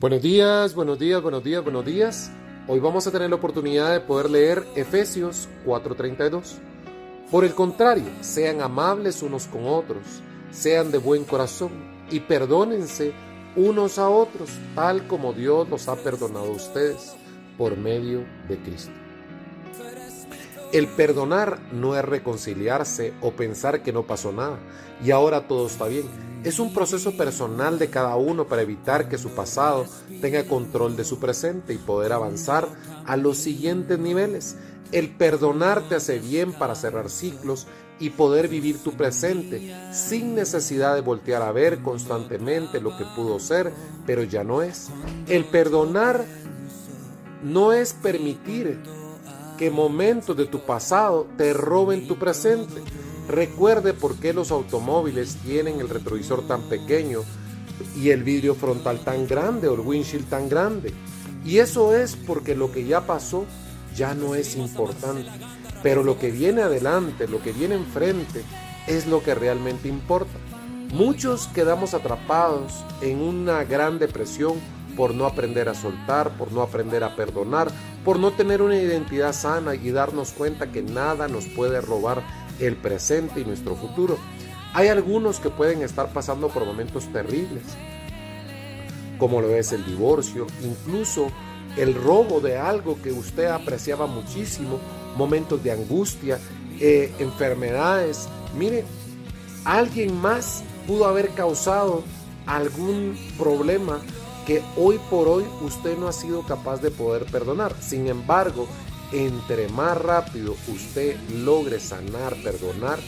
Buenos días, buenos días, buenos días, buenos días. Hoy vamos a tener la oportunidad de poder leer Efesios 4:32. Por el contrario, sean amables unos con otros, sean de buen corazón y perdónense unos a otros, tal como Dios los ha perdonado a ustedes por medio de Cristo. El perdonar no es reconciliarse o pensar que no pasó nada y ahora todo está bien. Es un proceso personal de cada uno para evitar que su pasado tenga control de su presente y poder avanzar a los siguientes niveles. El perdonar te hace bien para cerrar ciclos y poder vivir tu presente sin necesidad de voltear a ver constantemente lo que pudo ser, pero ya no es. El perdonar no es permitir que momentos de tu pasado te roben tu presente. Recuerde por qué los automóviles tienen el retrovisor tan pequeño y el vidrio frontal tan grande o el windshield tan grande. Y eso es porque lo que ya pasó ya no es importante. Pero lo que viene adelante, lo que viene enfrente, es lo que realmente importa. Muchos quedamos atrapados en una gran depresión por no aprender a soltar, por no aprender a perdonar, por no tener una identidad sana y darnos cuenta que nada nos puede robar el presente y nuestro futuro. Hay algunos que pueden estar pasando por momentos terribles, como lo es el divorcio, incluso el robo de algo que usted apreciaba muchísimo, momentos de angustia, eh, enfermedades. Mire, alguien más pudo haber causado algún problema que hoy por hoy usted no ha sido capaz de poder perdonar. Sin embargo, entre más rápido usted logre sanar, perdonar,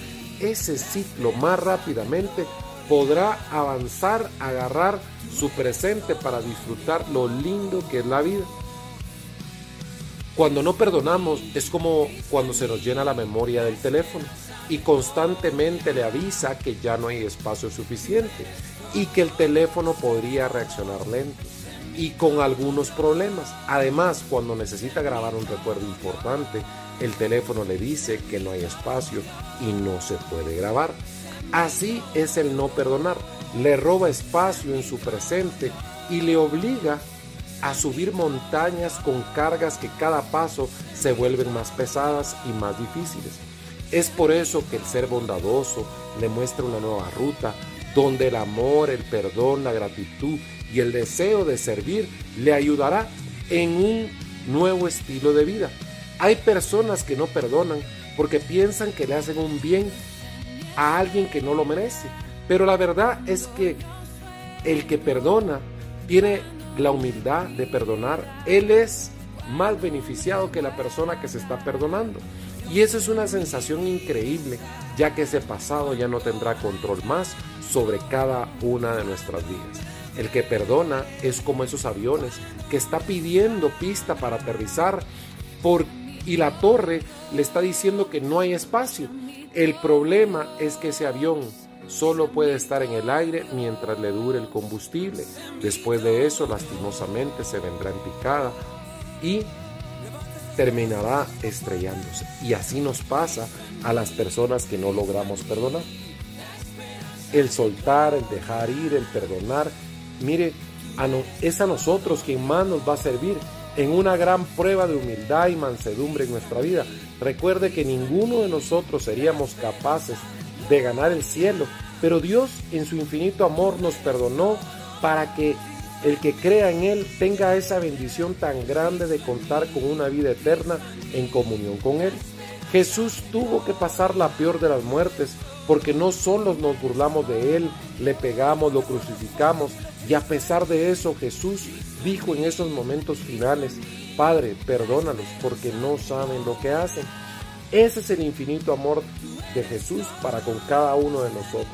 ese ciclo más rápidamente podrá avanzar, agarrar su presente para disfrutar lo lindo que es la vida. Cuando no perdonamos es como cuando se nos llena la memoria del teléfono y constantemente le avisa que ya no hay espacio suficiente y que el teléfono podría reaccionar lento y con algunos problemas. Además, cuando necesita grabar un recuerdo importante, el teléfono le dice que no hay espacio y no se puede grabar. Así es el no perdonar. Le roba espacio en su presente y le obliga a subir montañas con cargas que cada paso se vuelven más pesadas y más difíciles. Es por eso que el ser bondadoso le muestra una nueva ruta donde el amor, el perdón, la gratitud y el deseo de servir le ayudará en un nuevo estilo de vida. Hay personas que no perdonan porque piensan que le hacen un bien a alguien que no lo merece. Pero la verdad es que el que perdona tiene la humildad de perdonar. Él es más beneficiado que la persona que se está perdonando. Y eso es una sensación increíble, ya que ese pasado ya no tendrá control más sobre cada una de nuestras vidas. El que perdona es como esos aviones que está pidiendo pista para aterrizar por, y la torre le está diciendo que no hay espacio. El problema es que ese avión solo puede estar en el aire mientras le dure el combustible. Después de eso, lastimosamente, se vendrá en picada y terminará estrellándose. Y así nos pasa a las personas que no logramos perdonar. El soltar, el dejar ir, el perdonar, mire, es a nosotros quien más nos va a servir en una gran prueba de humildad y mansedumbre en nuestra vida. Recuerde que ninguno de nosotros seríamos capaces de ganar el cielo, pero Dios en su infinito amor nos perdonó para que el que crea en Él tenga esa bendición tan grande de contar con una vida eterna en comunión con Él. Jesús tuvo que pasar la peor de las muertes porque no solo nos burlamos de Él, le pegamos, lo crucificamos y a pesar de eso Jesús dijo en esos momentos finales, Padre, perdónalos porque no saben lo que hacen. Ese es el infinito amor de Jesús para con cada uno de nosotros.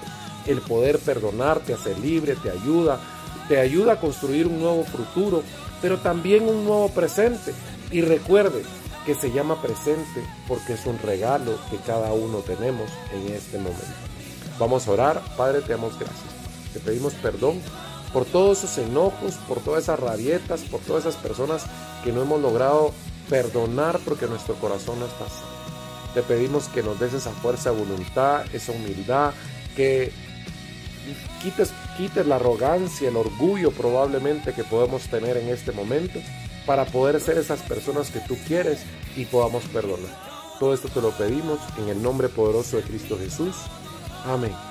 El poder perdonar te libre, te ayuda, te ayuda a construir un nuevo futuro, pero también un nuevo presente. Y recuerde que se llama presente porque es un regalo que cada uno tenemos en este momento. Vamos a orar, Padre, te damos gracias. Te pedimos perdón por todos esos enojos, por todas esas rabietas, por todas esas personas que no hemos logrado perdonar porque nuestro corazón no está así. Te pedimos que nos des esa fuerza de voluntad, esa humildad, que quites quites la arrogancia, el orgullo probablemente que podemos tener en este momento para poder ser esas personas que tú quieres y podamos perdonar. Todo esto te lo pedimos en el nombre poderoso de Cristo Jesús. Amén.